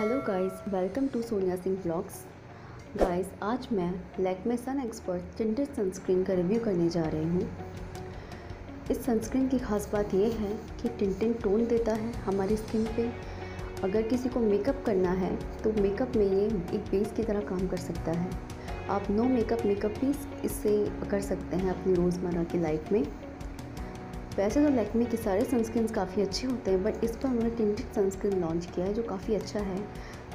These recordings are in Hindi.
Welcome to Sonia Singh blogs guys आज मैं Lakme sun expert tinted sunscreen का रिव्यू करने जा रही हूँ। इस सनस्क्रीन की खास बात यह है कि टिंटिंग टोन देता है हमारी स्किन पे। अगर किसी को मेकअप करना है तो मेकअप में ये एक बेस की तरह काम कर सकता है। आप नो मेकअप मेकअप भी इससे कर सकते हैं अपनी रोज़मर्रा की लाइफ में। वैसे तो लैक्मे के सारे सनस्क्रीन काफ़ी अच्छे होते हैं बट इस पर उन्होंने टिंटेड सनस्क्रीन लॉन्च किया है, जो काफ़ी अच्छा है,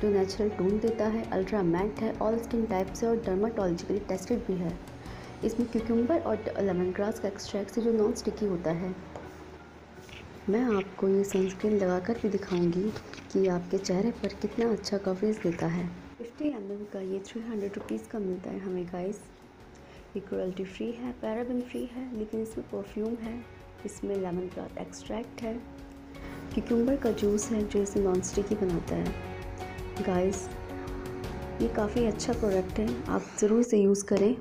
जो नेचुरल टोन देता है अल्ट्रा मैट है ऑल स्किन टाइप से और डर्माटोलॉजिकली टेस्टेड भी है। इसमें क्यूक्यूम्बर और लेमन ग्रास का एक्सट्रैक्ट से जो नॉन स्टिकी होता है। मैं आपको ये सनस्क्रीन लगाकर भी दिखाऊँगी कि आपके चेहरे पर कितना अच्छा कवरेज देता है। फिफ्टी एम का ये थ्री हंड्रेड रुपीज़ का मिलता है हमें गाइस ये क्रोल्टी फ्री है पैराबिन फ्री है, लेकिन इसमें परफ्यूम है। इसमें लेमन ग्रास एक्सट्रैक्ट है क्यूकम्बर का जूस है जो इसे नॉन स्टिकी बनाता है। गाइस ये काफ़ी अच्छा प्रोडक्ट है, आप ज़रूर इसे यूज़ करें।